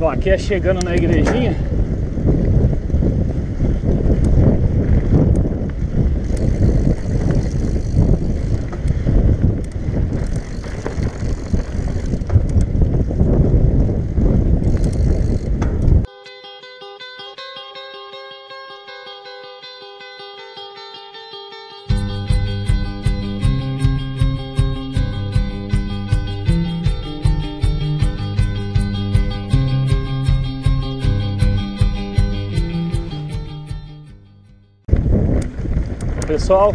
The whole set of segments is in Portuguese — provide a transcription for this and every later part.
Bom, aqui é chegando na igrejinha. Pessoal.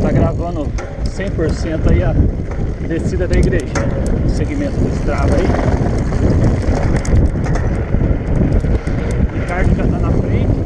Tá gravando 100% aí a descida da igreja. Segmento do estrada aí o Ricardo já tá na frente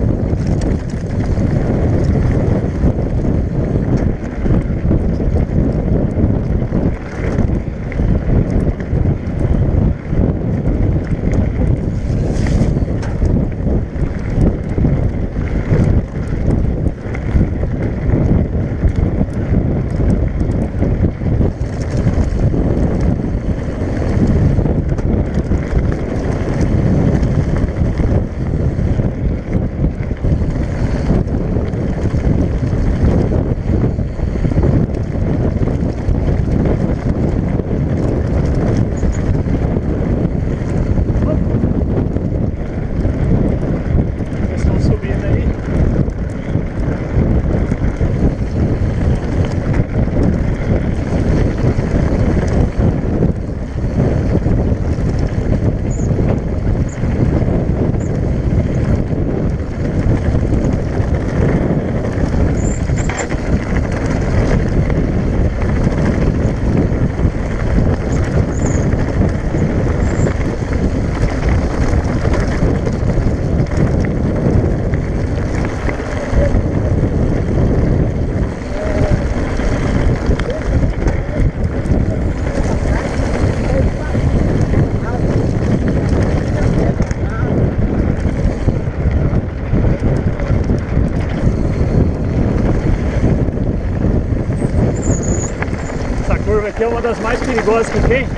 aqui é uma das mais perigosas que tem.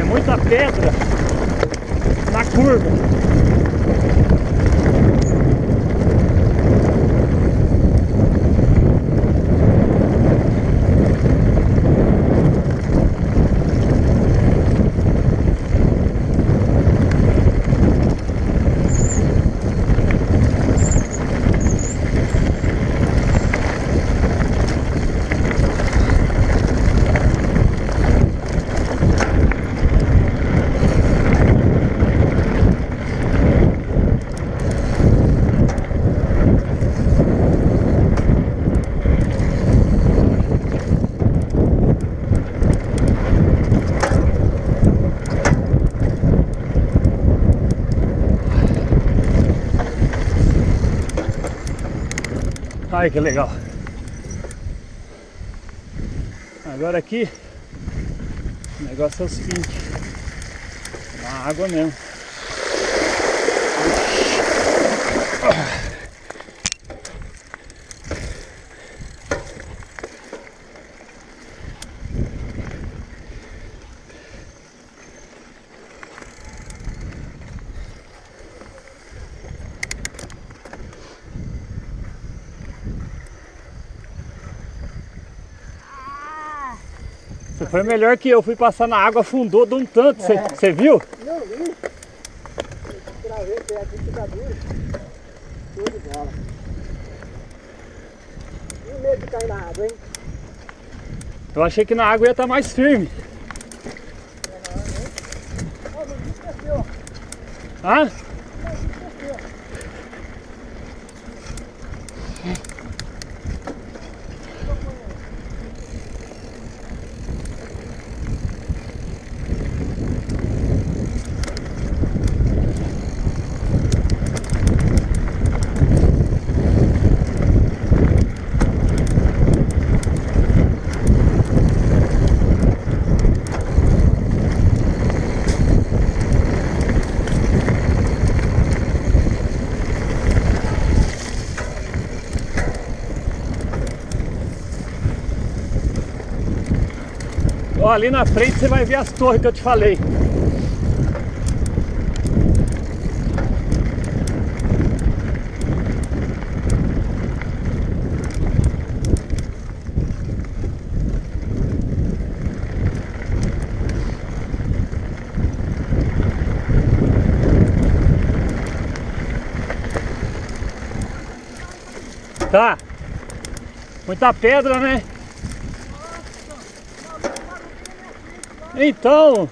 É muita pedra na curva. Ai que legal. Agora aqui o negócio é o seguinte, na água mesmo. Você foi melhor que eu, fui passar na água, afundou de um tanto, você é. viu? Não, vi. Gravei até aqui, fica duro. Show de bola. E o medo de cair na água, hein? Eu achei que na água ia estar mais firme. Ó, o bicho cresceu. Hã? Ali na frente você vai ver as torres que eu te falei. Tá. Muita pedra, né? Então,